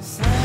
Say